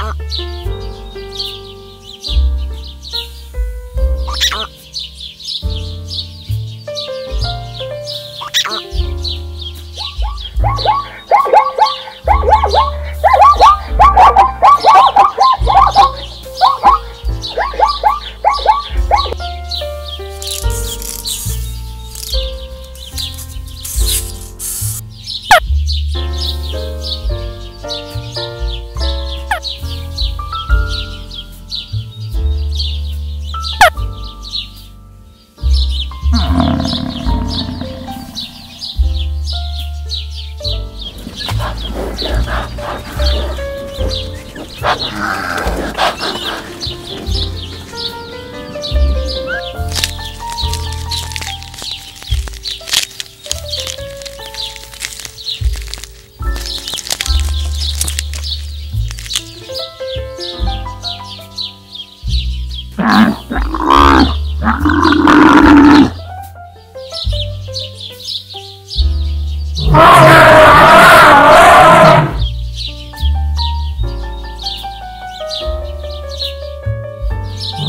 あ。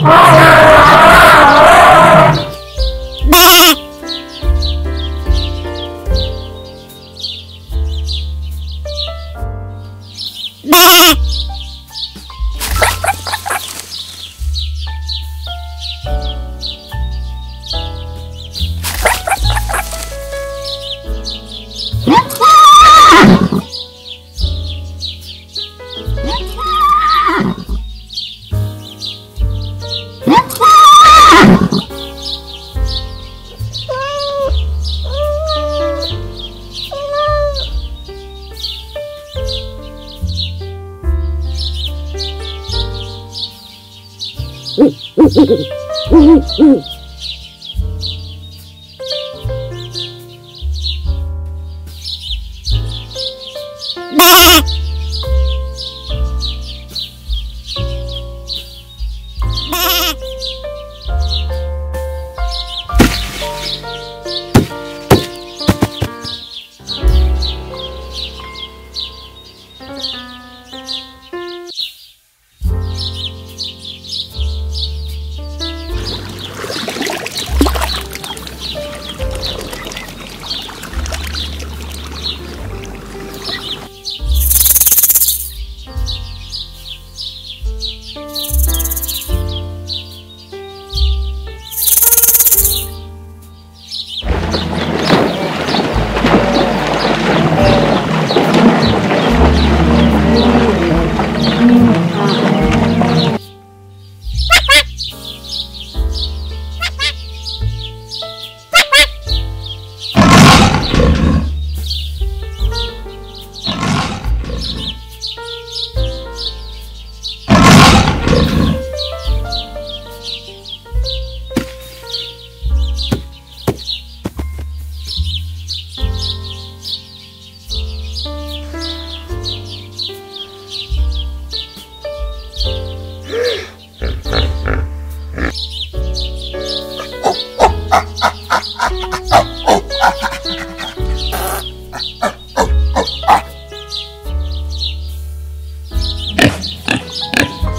Oh. Mm-hmm.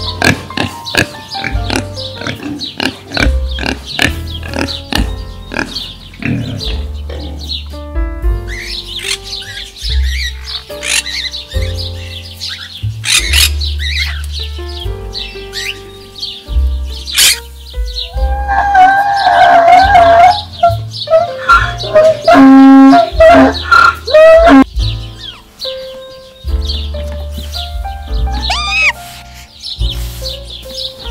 Uh. Música